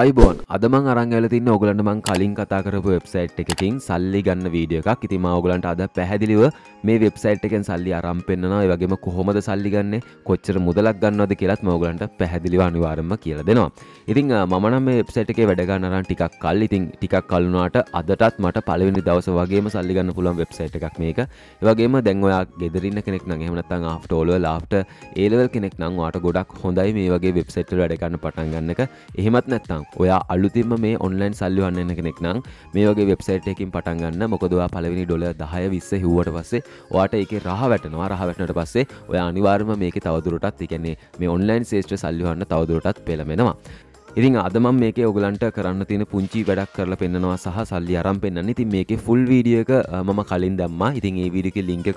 අයිබෝන් අදමං අරංගල තින්න ඔගලන්ට මං කලින් කතා කරපු වෙබ්සයිට් එකකින් සල්ලි ගන්න වීඩිය එකක්. ඉතිම ඔගලන්ට අද පැහැදිලිව මේ වෙබ්සයිට් එකෙන් සල්ලි අරම් පෙන්න්නවා. වගේම කොහොමද සල්ලි ගන්න? කොච්චර මුදලක් ගන්නවද කියලත් මෝගලන්ට පැහැදිලිව අනිවාරම කියල දෙනවා. ඉතින් මමන මේ වෙබ්සයිට් එක වැඩගන්නරන් ටිකක් කල්. ඉතින් ටිකක් කල්ුණට අදටත් මට පලවෙනි දවස වගේම සල්ලිගන්න පුළන් වෙබ්සයිට් එකක් මේක. ඒවගේම දැන්වයා ගෙදරන්න කෙනෙක් නං එහමනත්තන් ආෆ්ටෝලුව ලාට ඒලවල් කෙනෙක් නංවාට ගොඩක් හොඳයි මේ වගේ වෙබ්සයිට් වැඩගන්න පටන් ගන්නක. එහෙමත් නැත්තං ඔයා අලුතින්ම මේ ඔන්ලයින් සල්ලිවන්න කෙනෙක් නම් මේ වගේ වෙබ්සයිට් එකින් පටන් ගන්න. මොකදවා පලවෙනි ඩොල දහය විස්ස හුවට පස්සේ වාට එක රහ වැටනවා. රහ වැටනට පස්සේ ඔය අනිවාර්ම මේක තවදුරටත් එකන්නේ මේ ඔන්ලයින් ශේෂ්‍ර සල්ලිවන්න තවදුරටත් පෙළමෙනවා ඉතින් අදම මේක ඔගලන්ට කරන්න තියෙන පුංචි වැඩක් කරලා පෙන්නවා සහ සල්ලි අරම් පෙන්න්න ඉතින් මේක ෆුල් වීඩියක මම කලින් දම්ම. ඉතින් ඒ වීඩියක ලිංක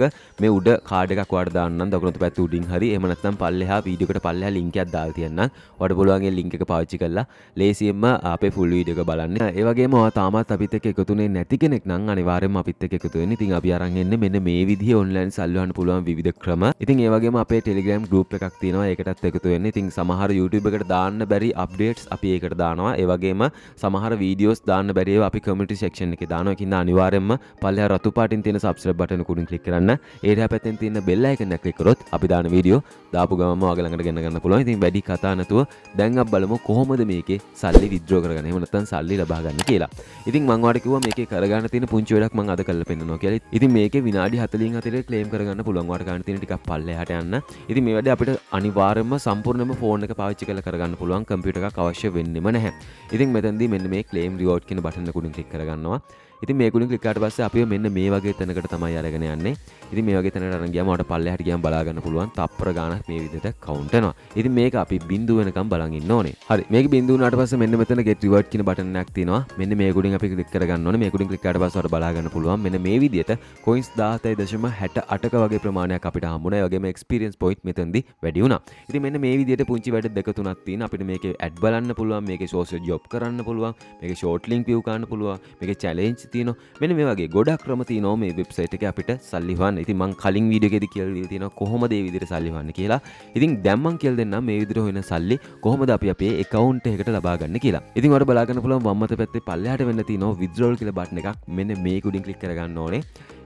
මේ උඩ කාඩක් වර්දාන්න දකුණතු පැත් උඩින් හරි. එමනත්තම් පල්ලෙහා වීඩියකට පල්ල ලින්කයක් දා තියන්න වඩ පුළුවන්ගේ ලිංක පාච්චි කරලා ලේසියෙන්ම අපේ ෆුල් වීඩියක බලන්න. ඒවගේ මවා තාමත් අපිත් එක එකතුනේ නැති කෙනෙක් නම් අනිවාර්යයෙන්ම අපිත් එක්ක එකතු වෙන්න. ඉතින් අපි අරන් එන්නේ මෙන්න මේ විදිහේ ඔන්ලයින් සල්ලවන්න පුළුවන් විවිධ ක්‍රම. ඉතින් ඒ වගේම අපේ ටෙලිග්‍රෑම් ගෲප් එකක් තියෙනවා. ඒකටත් එකතු වෙන්න. ඉතින් සමහර YouTube එකට දාන්න බැරි අප්ඩේට්ස් අපි ඒකට දානවා. ඒවගේම සමහර වීඩියෝස් දාන්න බැරිව අපි කමිටි ශක්ෂණ එක දානකින්න අනිවාරෙන්ම පල්ල රතු පාටින් තියෙන සබ්ස්්‍ර බටන කුඩින් කලික් කරන්න. ඒට පැත්තෙන් තින්න බෙල්ල එක නැකලිකරොත් අපි දාන වීඩියෝ දාපු ගම අගලඟට ගන්නගන්න පුළුවන්. ඉතින් වැඩි කතානතුව දැන්ගක් බලමු කොහොමද මේක සල්ලි විද්‍රෝ කරගන මනතන් සල්ලි ලබාගන්න කියලා. ඉතින් මංවාටකිව මේක කරගන්න තින පුංචි වැඩක් මං අද කල පෙන්නවා කියල. ඉතින් මේක විනාඩි හතලින් අතර කලේම් කරගන්න පුළුවන්වාට ගන්න තින ටික් පල්ල හට යන්න. ඉතින් මේ වැඩ අපිට අනිවාරම සම්පූර්ණම ෆෝර්න එක පාච්චි කල කරගන්න පුළුවන්. කම්පියට එක අවශ්‍ය වෙන්නම නැහැ. ඉතින් මෙතන්දි මෙන්න මේ ක්ලේම් රිවෝඩ් කියන බටන කුඩින් ක්ලික් කරගන්නවා. ඉතින් මේකුලින් ක්ලිකාට පස්සේ අපි මෙන්න මේ වගේ තැනකට තමයි අරගෙන යන්නේ. ඉතින් මේ වගේ තැනකට අරන් ගියාම අපට පල්ලෙහාට ගියාම බලා ගන්න පුළුවන් තප්පර ගාණක් මේ විදිහට කවුන්ට් වෙනවා. ඉතින් මේක අපි බිඳුව වෙනකම් බලන් ඉන්න ඕනේ. හරි. මේක බිඳුව වුණාට පස්සේ මෙන්න මෙතන get reward කියන බටන් එකක් තියෙනවා. මෙන්න මේ කුඩින් අපි ක්ලික් කරගන්න ඕනේ. මේ කුඩින් ක්ලික් කරාට පස්සේ අපට බලා ගන්න පුළුවන් මෙන්න මේ විදිහට coins 17.68ක වගේ ප්‍රමාණයක් අපිට හම්බුණා. ඒ වගේම experience point මෙතනදී වැඩි වුණා. ඉතින් මෙන්න මේ විදිහට පුංචි වැඩ දෙක තුනක් තියෙන අපිට මේකේ ඇඩ් බලන්න පුළුවන් මේකේ social job කරන්න පුළුවන් මේකේ short link view කරන්න පුළුවන් මේකේ challenge තියෙනවා. මෙන්න මේ වගේ ගොඩක් ක්‍රමති නෝ මේ වෙබ්සයිට් එක අපිට සල්ලිවන්න. ඉති මං කලින් වීඩියගෙද කියල් තියෙන කොහොම දේ විදිර සල්ලිවන්න කියලා. ඉතින් දැම්මන් කෙල් දෙන්න මේ විදිර හොන සල්ලි කොහොමද අප අපේ එකවුන්ට එකට ලබාගන්න කියලා. ඉතින් වට බලාගන්න පුළන් වම්මත පැත්තේ පල්ලහට වෙන්න ති නො විද්‍රෝල් කියල බට්න එකක්. මෙන්න මේ කුඩින් කලික් කරගන්න ඕනේ.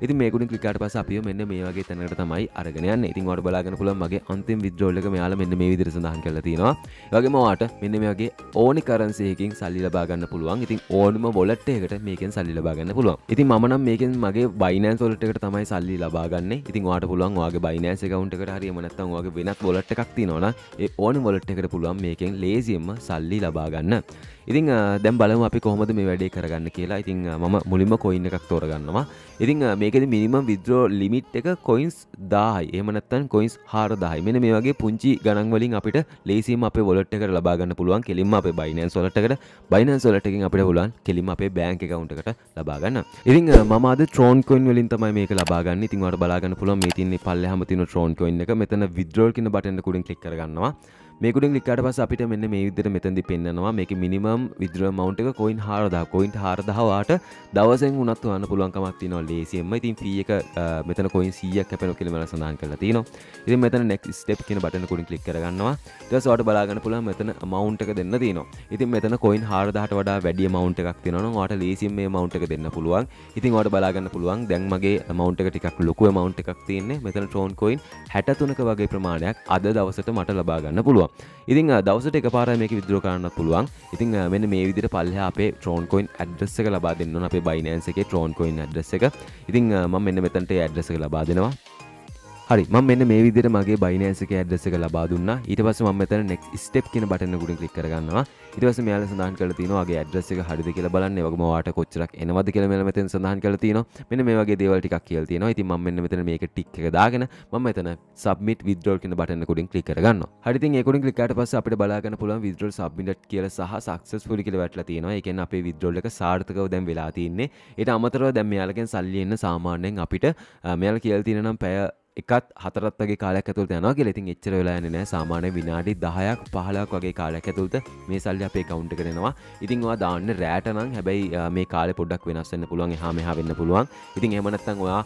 ඉති මේකුඩින් කලිකාට පස අපිය මෙන්න මේ වගේ තැනට තමයි අරගෙන ඉතින් වට බලාගන්න පුළන් මගේ අන්තිම විද්‍රෝල්ලක මෙයාල මෙන්න මේ විදිර සඳහන් කල තියෙනවා. වගේ මවාට මෙන්න මේගේ ඕනි කරන්සයකින් සල්ලි ලබාගන්න පුළුවන්. ඉතින් ඕනම බොලට් එකට මේකෙන් සල්ලි ලබාගන්න පුළුවන්. ඉතින් මනම් මේකෙන් මගේ බයිනෑන් ොලටකට තමයි සල්ලි ලබාගන්න ඉතින් වාට පුළුවන් වගේ බයිනෑස කවුන්ටකට හරි මනත්තන් වගේ වෙනත් බොලට් එකක් තිනවන ඒ ඕන බොලට් එකට පුළුවන් මේකෙන් ලේසියෙන්ම සල්ලි ලබාගන්න ඉතින් දැම් බලම අපි කොහොමද මේ වැඩේ කරගන්න කියලා. ඉතින් මම මුලින්ම කොයින්න එකක් තෝරගන්නවා. ඉතින් මේකද මිනිම විද්‍රෝ ලිමිට් එක කොයින්ස් දායි එමනත්තන් කොයින්ස් හාරදායි මෙන මේ වගේ පුංචි ගනන්වලින් අපිට ලේසිම අප ොලට එක ලබාගන්න පුළුවන් කෙලින්ම අප බයිනන් සොලටකට බයිනන් සොලටකින් අපිට පුලන් කෙලිම අපේ බෑන්ක කවුන්ටකට ලබාගන්න ඉතින් මද ට්‍රෝන් කොයින් වලින් තමයි මේක ලබාගන්න ඉතින්වට බලාගන්න පුළුවන් මේ තින්නේ පල්ල හමතින ට්‍රෝන් කොයින් එක. මෙතන විද්‍රෝල් කියන බටන්න කුඩින් කලික් කරගන්නවා. මේකුඩින් ලිකට පස අපිට මෙන්න මේ විදිර මෙතැදි පෙන්න්නවා. මේක මිනිමම් විද්‍ර මවන්් එක කොයින් හාරදා කොයින්ට හාරදහවාට දවසෙන් උනත් වන්න පුළුවන්කමක් තින ලේසියම ඉතින් පියක මෙතන කොයින් සියක් කැපෙන කිලිමල සඳහන් කල තින ඉති මෙතන නෙක් ස්ටප් කියන බටන කුඩින් කලික් කරගන්නවා. දසවට බලාගන්න පුළ මෙතන මවන්් එක දෙන්න තින ඉතින් මෙතන කොයින් හාරදහට වඩා වැඩිය මවන්් එකක් තින වාට ලේසිම් මේ මවන්් එක දෙන්න පුළුවන්. ඉතින් වට බලාගන්න පුළුවන් දැන්මගේ මවන්් එක ටිකක් ලොකුව මවන්් එකක් තියන්නේ. මෙතන ට්‍රෝන් කොයින් හැටතුනක වගේ ප්‍රමාණයක් අද දවසට මට ලබාගන්න පුළුවන්. ඉතින් දවසට එක පාර මේක විදුර කරන්න පුළුවන්. ඉතින් මෙන්න මේ විදිර පල්හ අපේ ට්‍රෝන්කොයින් ඇඩ්‍රෙස් එක ලබා දෙන්න අපේ බයිනන්ස එක ට්‍රෝන්කොයින් ඇඩ්‍රෙස් එක. ඉතින් ම මෙන්න මෙතන්ට ඇඩ්‍රෙස එක ලබා දෙනවා. හරි ම මෙන්න මේ විදිර මගේ බයිනෑසක ඇඩ්‍රෙස එක ලබා දුන්න. ඊට පස ම මෙතන නෙක් ස්ටප් කියන බටන ගුඩින් කලික් කරගන්නවා. ඉටවස මෙයාල සඳහන් කල තිනවාගේ ඇඩ්‍රෙස එක හරිද කියල බලන්න. වගමවාට කොච්චරක් එනවද කියල මෙල මෙතන සඳහන් කල තින මෙන්න මේ වගේ දේවල්ටික් කියල් තියෙන ඉති ම මෙන්න මෙතන මේක ටික් එක දාගෙන ම මෙතන සබමිට විද්‍රෝල් කියන බටන කුඩින් කලික් කරගන්න හරිති ඒකුඩින් කලිකට පස අපට බලාගන්න පුළන් විද්‍රල් සබ්මිට කියල සහ සක්සස් පුලි කියල වැටල තියෙනවා. එකන අපේ විද්‍රෝල්ල එක සාර්ථකව දැම් වෙලා තින්නේ. එට අමතරව දැම් යාලකෙන් සල්ලියන්න සාමාන්‍යයෙන් අපිට මෙයාල කියල් තියනම් පැය එකත් හතරත්ගේ කාලයක් ඇතුළට යනවා කියලා ඉතින් එච්චර වෙලා යන්නේ නැහැ සාමාන්‍ය විනාඩි 10ක් 15ක් වගේ කාලයක් ඇතුළත මේ සල්ලි අපේ account එකට එනවා. ඉතින් ඔයා දාන්න රැට නම් හැබැයි මේ කාලේ පොඩ්ඩක් වෙනස් වෙන්න පුළුවන් එහා මෙහා වෙන්න පුළුවන්. ඉතින් එහෙම නැත්නම් ඔයා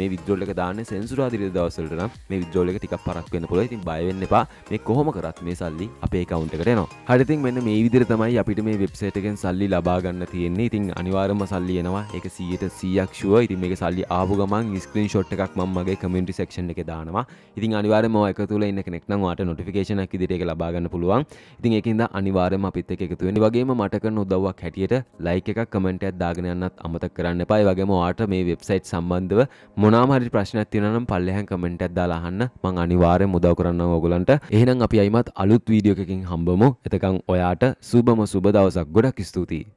මේ withdrawal එක දාන්නේ සෙන්සුරාදා දවස්වලට නම් මේ withdrawal එක ටිකක් පරක් වෙන්න පුළුවන්. ඉතින් බය වෙන්න එපා. මේ කොහොම කරත් මේ සල්ලි අපේ account එකට එනවා. හරි ඉතින් මෙන්න මේ විදිහට තමයි අපිට මේ වෙබ්සයිට් එකෙන් සල්ලි ලබා ගන්න තියෙන්නේ. ඉතින් අනිවාර්යයෙන්ම සල්ලි එනවා. ඒක 100ට 100ක් ෂුවර්. ඉතින් මේක සල්ලි ආපු ගමන් ස්ක්‍රීන්ෂොට් එකක් මම මගේ කමියුනිටි සෙක්ෂන් එකේ දානවා. ඉතින් අනිවාර්යයෙන්ම ඔය එක තුල ඉන්න කෙනෙක් නම් ඔයාට නොටිෆිකේෂන් එකක් විදිහට ඒක ලබා ගන්න පුළුවන්. ඉතින් ඒකින්ද අනිවාර්යයෙන්ම අපිත් එක්ක එකතු වෙන්න. වගේම මට කරන උදව්වක් හැටියට ලයික් එකක් කමෙන්ට් එකක් දාගෙන යන්නත් අමතක කරන්න එපා. ඒ වගේම ඔයාට මේ වෙබ්සයිට් සම්බන්ධව මොනවාම හරි ප්‍රශ්නයක් තියෙනවා නම් පල්ලෙහාන් කමෙන්ට් එකක් දාලා අහන්න. මම අනිවාර්යෙන් උදව් කරන්නම් ඔයගලන්ට. එහෙනම් අපි අයිමත් අලුත් වීඩියෝ එකකින් හම්බමු. එතකන් ඔයාට සුබම සුබ දවසක්. ගොඩක් ස්තුතියි.